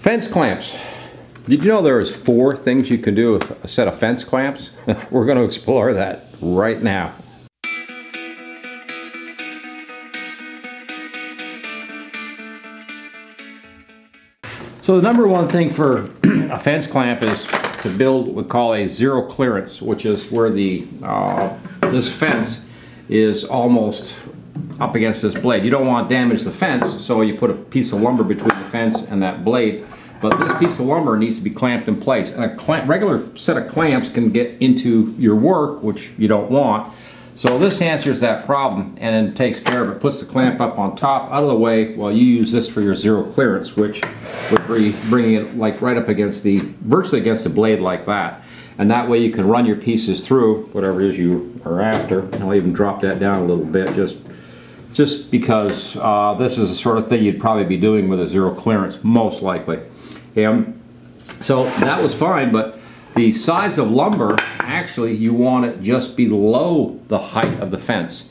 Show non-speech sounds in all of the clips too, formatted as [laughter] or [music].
Fence clamps. Did you know there is four things you can do with a set of fence clamps? [laughs] We're going to explore that right now. So the number one thing for [clears throat] a fence clamp is to build what we call a zero clearance, which is where the uh, this fence is almost up against this blade. You don't want to damage the fence, so you put a piece of lumber between the fence and that blade. But this piece of lumber needs to be clamped in place. And a regular set of clamps can get into your work, which you don't want. So this answers that problem and then takes care of it. Puts the clamp up on top, out of the way, while you use this for your zero clearance, which would be bringing it like right up against the, virtually against the blade like that. And that way you can run your pieces through whatever it is you are after. I'll even drop that down a little bit just just because uh, this is the sort of thing you'd probably be doing with a zero clearance, most likely. And so that was fine, but the size of lumber, actually, you want it just below the height of the fence.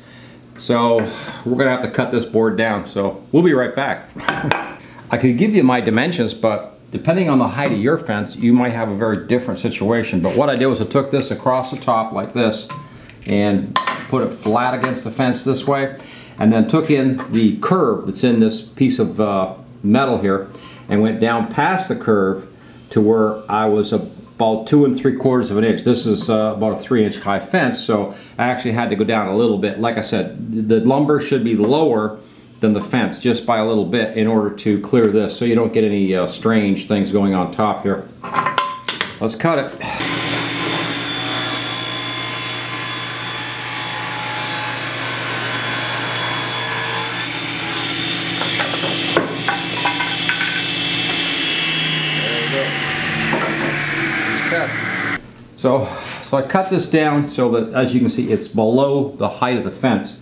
So we're gonna have to cut this board down, so we'll be right back. [laughs] I could give you my dimensions, but depending on the height of your fence, you might have a very different situation. But what I did was I took this across the top like this and put it flat against the fence this way and then took in the curve that's in this piece of uh, metal here and went down past the curve to where I was about two and three quarters of an inch. This is uh, about a three inch high fence, so I actually had to go down a little bit. Like I said, the lumber should be lower than the fence just by a little bit in order to clear this so you don't get any uh, strange things going on top here. Let's cut it. So, so I cut this down so that, as you can see, it's below the height of the fence.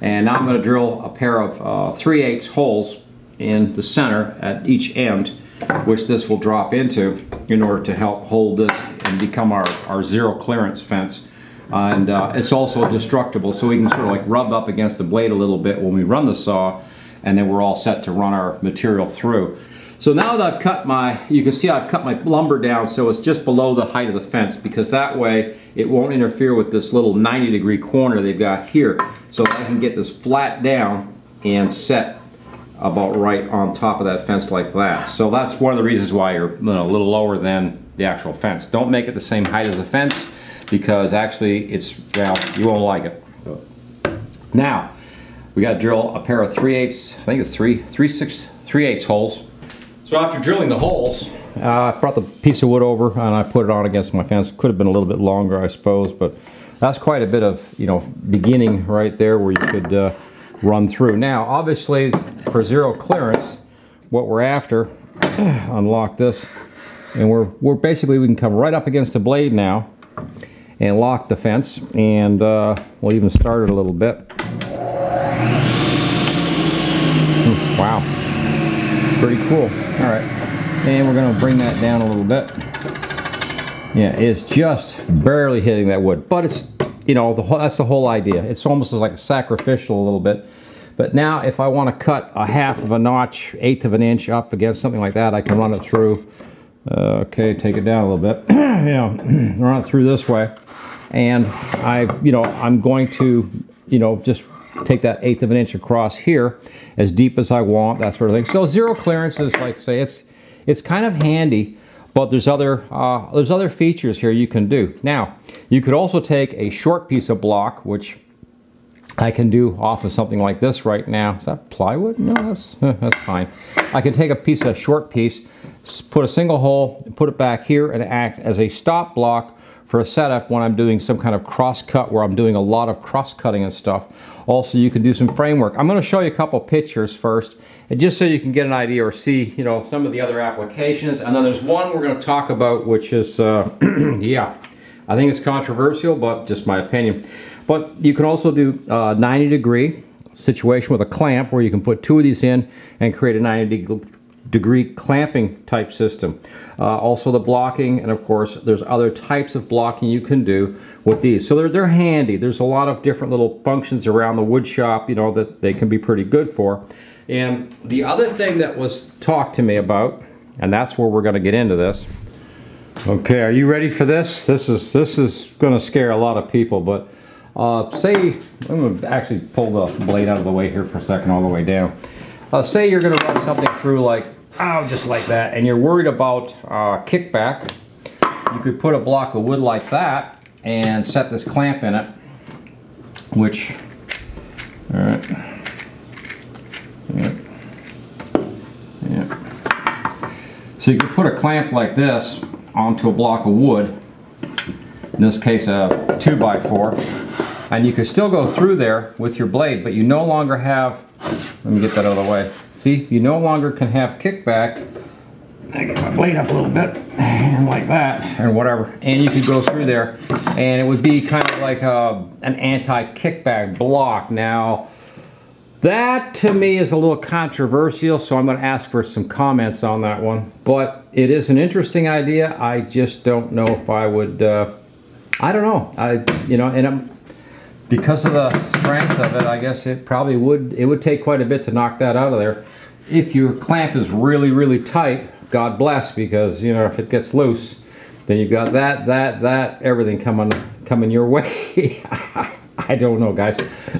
And now I'm going to drill a pair of uh, 3 8 holes in the center at each end, which this will drop into in order to help hold this and become our, our zero clearance fence. And uh, it's also destructible, so we can sort of like rub up against the blade a little bit when we run the saw, and then we're all set to run our material through. So now that I've cut my, you can see I've cut my lumber down so it's just below the height of the fence because that way it won't interfere with this little 90 degree corner they've got here. So I can get this flat down and set about right on top of that fence like that. So that's one of the reasons why you're you know, a little lower than the actual fence. Don't make it the same height as the fence because actually it's, well, you won't like it. Now, we got to drill a pair of 3 8 I think it's 3, 3, 6, 3 8 holes so after drilling the holes, uh, I brought the piece of wood over and I put it on against my fence. Could have been a little bit longer, I suppose, but that's quite a bit of, you know, beginning right there where you could uh, run through. Now, obviously, for zero clearance, what we're after, [clears throat] unlock this, and we're, we're basically, we can come right up against the blade now and lock the fence, and uh, we'll even start it a little bit. Hmm, wow pretty cool. All right, and we're gonna bring that down a little bit. Yeah, it's just barely hitting that wood, but it's, you know, the whole, that's the whole idea. It's almost like a sacrificial a little bit. But now if I wanna cut a half of a notch, eighth of an inch up against something like that, I can run it through. Uh, okay, take it down a little bit. [clears throat] yeah, [clears throat] run it through this way. And I, you know, I'm going to, you know, just take that eighth of an inch across here as deep as I want, that sort of thing. So zero clearance is like say it's it's kind of handy, but there's other uh, there's other features here you can do. Now you could also take a short piece of block, which I can do off of something like this right now. Is that plywood? No, that's [laughs] that's fine. I can take a piece of short piece, put a single hole, put it back here, and act as a stop block for a setup when I'm doing some kind of cross cut where I'm doing a lot of cross cutting and stuff. Also, you can do some framework. I'm going to show you a couple pictures first, and just so you can get an idea or see, you know, some of the other applications. And then there's one we're going to talk about, which is, uh, [clears throat] yeah, I think it's controversial, but just my opinion. But you can also do uh, 90 degree situation with a clamp where you can put two of these in and create a 90 degree degree clamping type system. Uh, also the blocking, and of course there's other types of blocking you can do with these. So they're, they're handy. There's a lot of different little functions around the wood shop, you know, that they can be pretty good for. And the other thing that was talked to me about, and that's where we're going to get into this. Okay, are you ready for this? This is this is going to scare a lot of people, but uh, say I'm to actually pull the blade out of the way here for a second, all the way down. Uh, say you're going to run something through like oh, just like that, and you're worried about uh, kickback. You could put a block of wood like that and set this clamp in it, which all right. So you could put a clamp like this onto a block of wood, in this case a 2x4, and you could still go through there with your blade, but you no longer have, let me get that out of the way. See, you no longer can have kickback. I get my blade up a little bit, and [laughs] like that, and whatever. And you could go through there, and it would be kind of like a, an anti-kickback block. Now, that to me is a little controversial, so I'm going to ask for some comments on that one. But it is an interesting idea. I just don't know if I would. Uh, I don't know. I you know, and I'm, because of the strength of it, I guess it probably would. It would take quite a bit to knock that out of there. If your clamp is really really tight, God bless, because you know if it gets loose, then you've got that that that everything coming coming your [laughs] way. I don't know, guys. [coughs]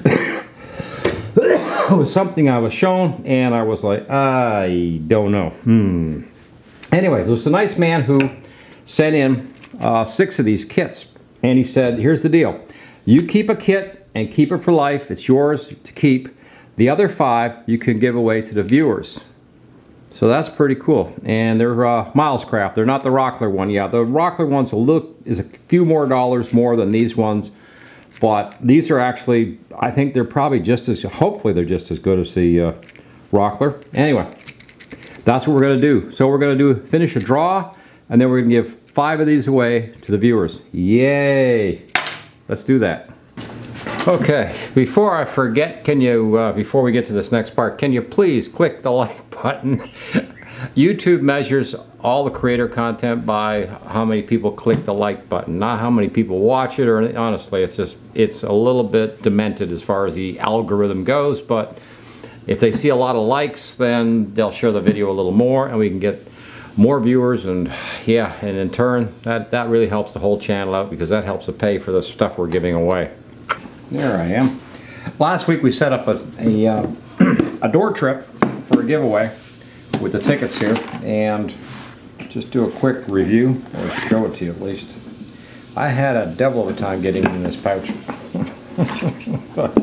it was something I was shown, and I was like, I don't know. Hmm. Anyway, there was a nice man who sent in uh, six of these kits, and he said, here's the deal. You keep a kit and keep it for life. It's yours to keep. The other five you can give away to the viewers. So that's pretty cool. And they're uh, Milescraft. They're not the Rockler one. Yeah, the Rockler one's a look is a few more dollars more than these ones. But these are actually, I think they're probably just as, hopefully they're just as good as the uh, Rockler. Anyway, that's what we're going to do. So we're going to do finish a draw, and then we're going to give five of these away to the viewers. Yay! Let's do that. Okay, before I forget, can you, uh, before we get to this next part, can you please click the like [laughs] button? YouTube measures all the creator content by how many people click the like button, not how many people watch it, or honestly, it's just, it's a little bit demented as far as the algorithm goes, but if they see a lot of likes, then they'll share the video a little more and we can get more viewers and yeah, and in turn, that, that really helps the whole channel out because that helps to pay for the stuff we're giving away. There I am. Last week we set up a, a, uh, [clears throat] AdoreTrip for a giveaway with the tickets here and just do a quick review or show it to you at least. I had a devil of a time getting in this pouch. [laughs] but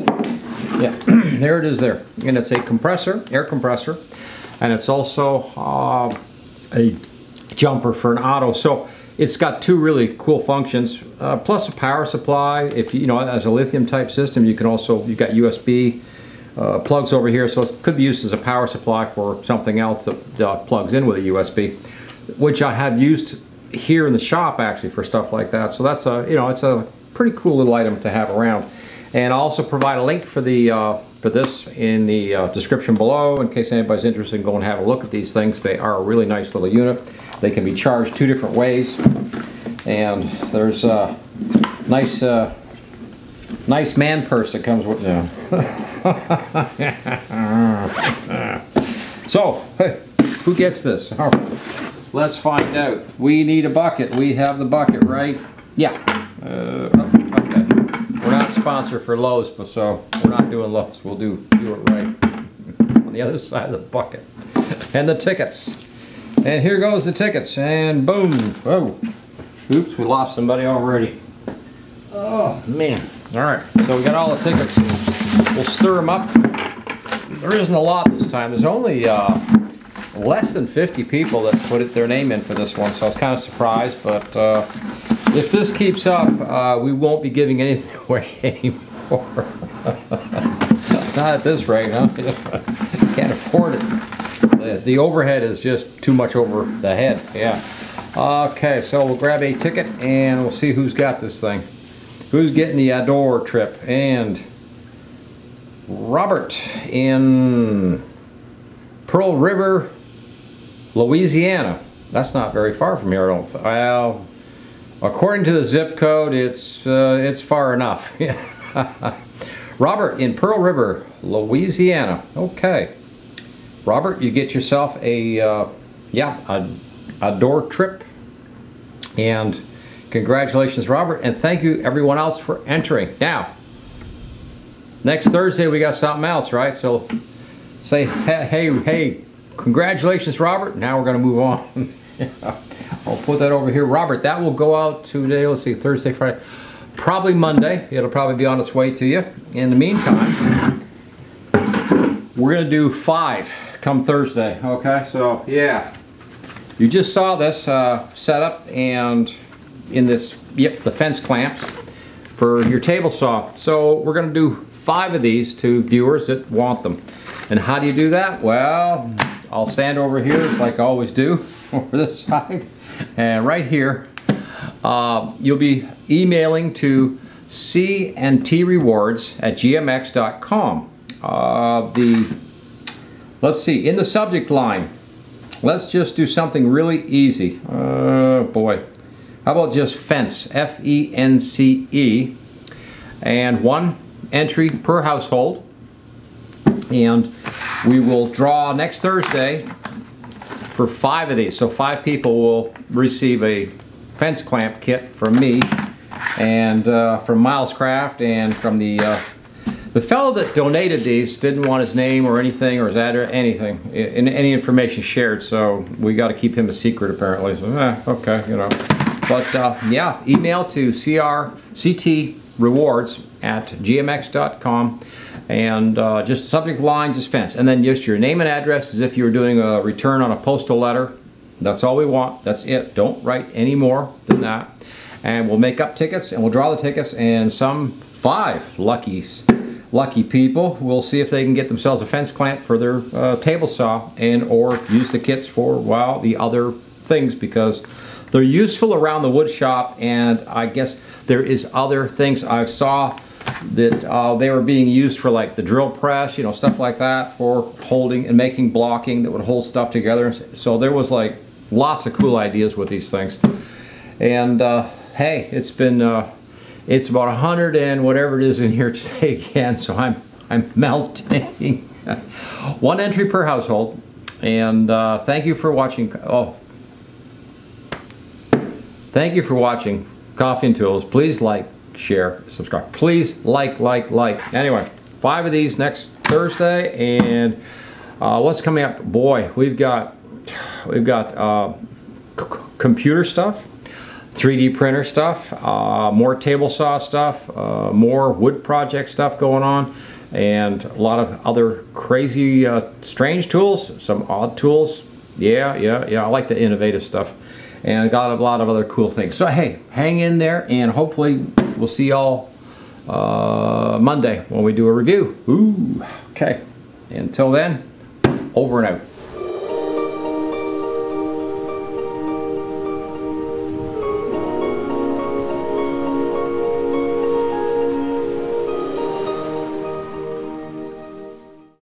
yeah, [clears throat] there it is there. And it's a compressor, air compressor, and it's also uh, a jumper for an auto. So it's got two really cool functions, uh, plus a power supply. If you, know, as a lithium type system, you can also, you've got USB uh, plugs over here, so it could be used as a power supply for something else that uh, plugs in with a USB, which I have used here in the shop actually for stuff like that. So that's a, you know, it's a pretty cool little item to have around. And I'll also provide a link for the uh, for this in the uh, description below in case anybody's interested in going and have a look at these things. They are a really nice little unit. They can be charged two different ways. And there's a nice uh, nice man purse that comes with them. [laughs] so, hey, who gets this? [laughs] let's find out. We need a bucket. We have the bucket, right? Yeah. Uh, okay. Sponsored for Lowe's, but so we're not doing Lowe's. We'll do do it right [laughs] on the other side of the bucket. And the tickets. And here goes the tickets. And boom. Oh. Oops, we lost somebody already. Oh, man. All right, so we got all the tickets. We'll stir them up. There isn't a lot this time. There's only uh, less than 50 people that put their name in for this one, so I was kind of surprised. But uh, if this keeps up, uh, we won't be giving anything away [laughs] anymore. Not at this rate, huh? [laughs] Can't afford it. The, overhead is just too much over the head, yeah. Okay, so we'll grab a ticket and we'll see who's got this thing who's getting the AdoreTrip and Robert in Pearl River, Louisiana. That's not very far from here, I don't think. Well, according to the zip code, it's uh, it's far enough. [laughs] Robert in Pearl River, Louisiana. Okay. Robert, you get yourself a uh, yeah, a, AdoreTrip. And congratulations, Robert, and thank you everyone else for entering. Now, next Thursday we got something else, right? So say, hey, [laughs] hey, hey congratulations, Robert. Now we're going to move on. [laughs] I'll put that over here. Robert, that will go out today, let's see, Thursday, Friday, probably Monday. It'll probably be on its way to you. In the meantime, we're going to do five come Thursday, okay? So, yeah. You just saw this uh, setup and in this, yep, the fence clamps for your table saw. So we're going to do five of these to viewers that want them. And how do you do that? Well, I'll stand over here like I always do [laughs] over this side. And right here, uh, you'll be emailing to C and T rewards at gmx.com. Uh, the let's see in the subject line. Let's just do something really easy. Uh, boy, how about just fence? F E N C E, and one entry per household. And we will draw next Thursday for five of these. So five people will receive a fence clamp kit from me and uh, from Milescraft and from the uh, the fellow that donated these didn't want his name or anything or his address, anything, in, any information shared. So we got to keep him a secret apparently. So eh, okay, you know. But uh, yeah, email to CRCT rewards at gmx.com and uh, just subject line, just fence. And then just your name and address as if you were doing a return on a postal letter. That's all we want. That's it. Don't write any more than that. And we'll make up tickets and we'll draw the tickets and some five luckies, lucky people will see if they can get themselves a fence clamp for their uh, table saw and or use the kits for, well, the other things because they're useful around the wood shop and I guess there is other things I've saw that uh, they were being used for like the drill press, you know, stuff like that for holding and making blocking that would hold stuff together. So there was like lots of cool ideas with these things. And uh, hey, it's been, uh, it's about 100 and whatever it is in here [laughs] today again, so I'm, I'm melting. [laughs] One entry per household. And uh, thank you for watching. Oh, thank you for watching Coffee and Tools. Please like, share, subscribe. Please like, like, like. Anyway, five of these next Thursday, and uh, what's coming up? Boy, we've got we've got uh, computer stuff, 3D printer stuff, uh, more table saw stuff, uh, more wood project stuff going on, and a lot of other crazy, uh, strange tools, some odd tools. Yeah, yeah, yeah. I like the innovative stuff and got a lot of other cool things. So hey, hang in there and hopefully we'll see y'all uh, Monday when we do a review. Ooh, okay. Until then, over and out.